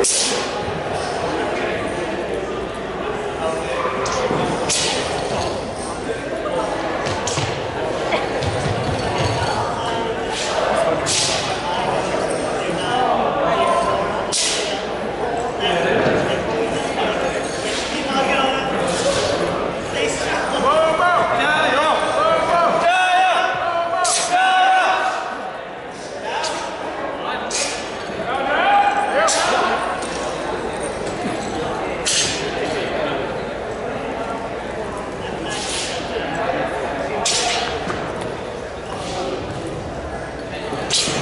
Yes. out.